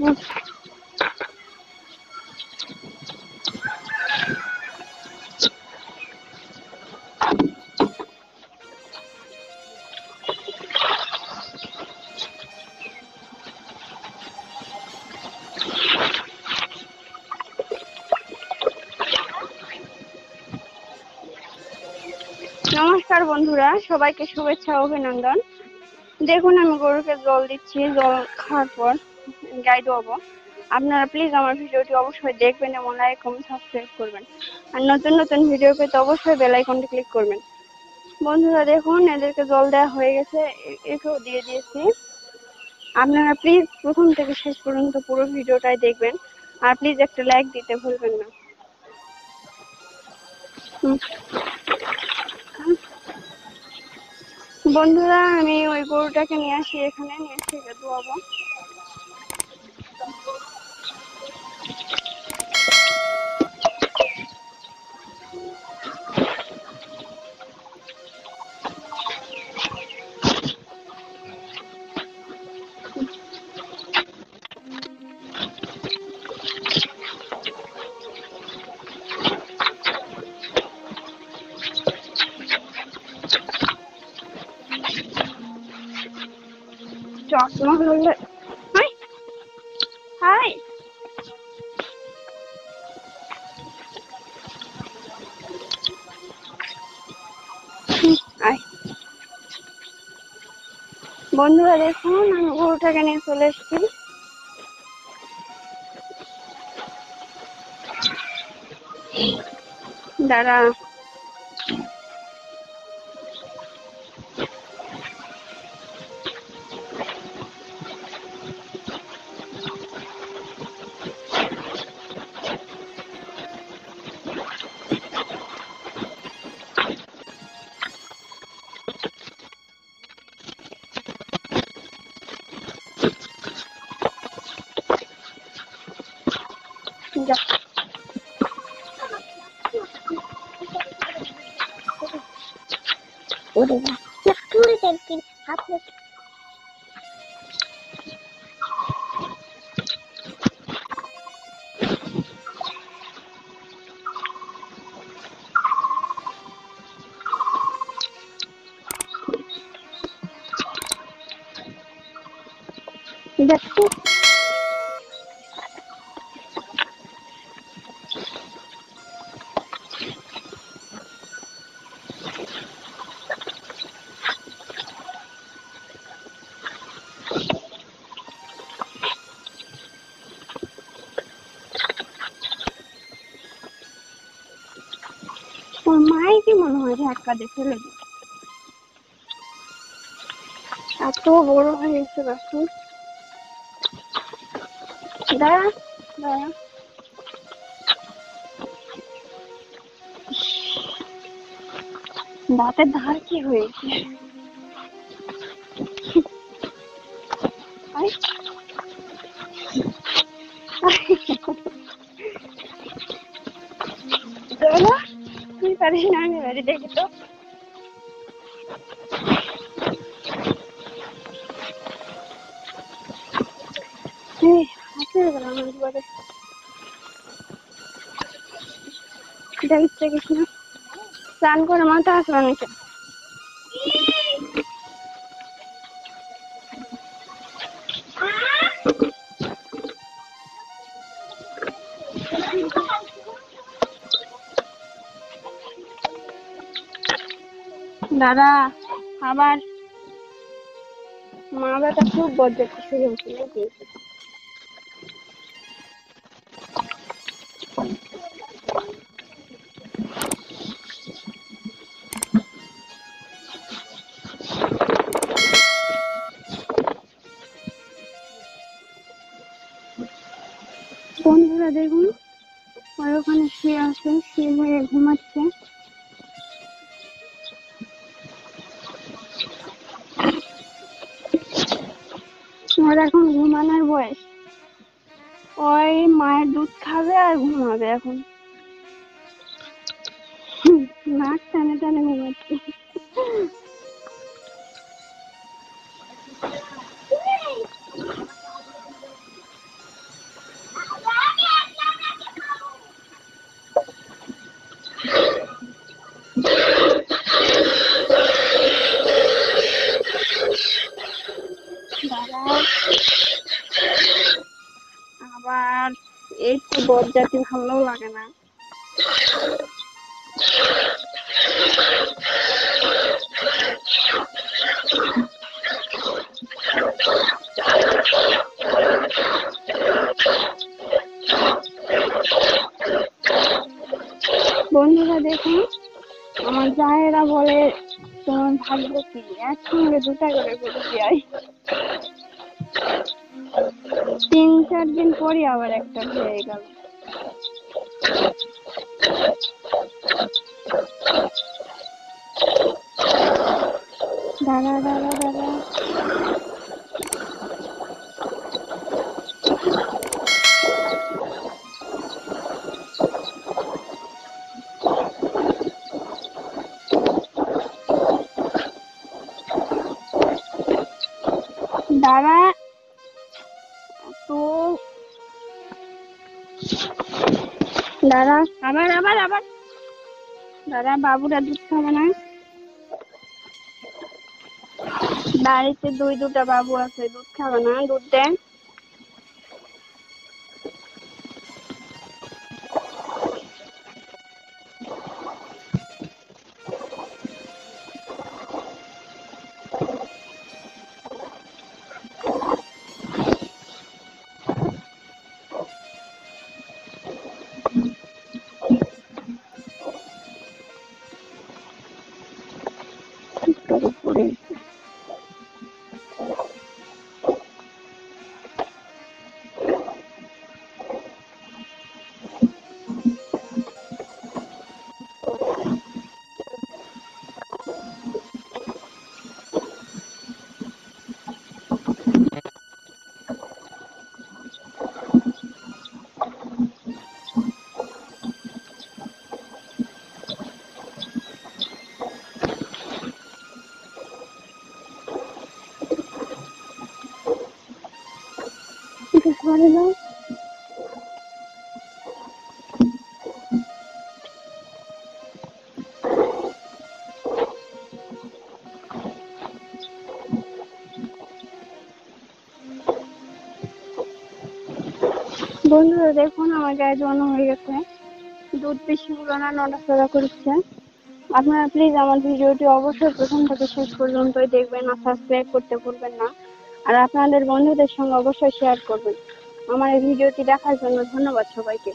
নমস্কার বন্ধুরা সবাইকে শুভেচ্ছা অভিনন্দন। দেখুন আমি গরুকে জল দিচ্ছি জল খাওয়ার পর। গাই দেবো আপনারা প্লিজ আমার ভিডিওটি অবশ্যই দেখবেন এবং লাইক কমেন্ট সাবস্ক্রাইব করবেন। আর নতুন নতুন ভিডিও পেতে অবশ্যই বেল আইকনটি ক্লিক করবেন। বন্ধুরা দেখুন, এদেরকে জল দেওয়া হয়ে গেছে। একেও দিয়ে দিয়েছি। আপনারা প্লিজ প্রথম থেকে শেষ পর্যন্ত পুরো ভিডিওটাই দেখবেন। আর প্লিজ একটা লাইক দিতে ভুলবেন না। বন্ধুরা, আমি ওই গরুটাকে নিয়ে আসি, এখানে নিয়ে এসে ধোয়াবো। চশমা হলে বন্ধুরা দেখুন আমি গরুটাকে নিয়ে চলে এসেছি। দাঁড়া। যা ওরে না একটু দেখি আপনি দেখো মাই কি মনে হয় ঝাটকা দিয়ে ফেলে দিল এত বড় হয়ে গেছে বাসন। দাঁড়া দাঁড়া। দাঁতের ধার কি হয়েছে। দাঁড়া, তুই পারিস না আমি বাড়ি দেখি স্নান করে মাথা আসলো নিচে দাদা, আবার মা বেটা খুব বজ্জাতি শুরু হয়েছে নাকি? বন্ধুরা দেখুন ওর ওখানে শুয়ে আছে, শুয়ে ঘুমাচ্ছে। ওর এখন ঘুমানোর বয়স। ওই মায়ের দুধ খাবে আর ঘুমাবে এখন। এই তো বরজাতি ভালো লাগে না। বন্ধুরা দেখুন, আমার জায়েরা বলে তোমার ভাগ্য কি? একসঙ্গে দুটা করে গরু বিয়াই তিন চার দিন পরই আবার একটা হয়ে গেল। দাদা দাদা দাদা দাদা দাদা আবার আবার আবার। দাদা বাবুরা দুধ খাবে না। বাড়িতে দুই দুটা বাবু আছে, দুধ খাবে না, দুধ দেন। একটু সরে দাও বন্ধুরা, দেখুন, আমার গায়ে জমা হয়ে গেছে। দুধ বেশি হলো না নড়াচড়া করছে। আপনারা প্লিজ আমার ভিডিওটি অবশ্যই প্রথম থেকে শেষ পর্যন্তই দেখবেন আর সাবস্ক্রাইব করতে ভুলবেন না। আর আপনাদের বন্ধুদের সঙ্গে অবশ্যই শেয়ার করবেন। আমার এই ভিডিওটি দেখার জন্য ধন্যবাদ সবাইকে।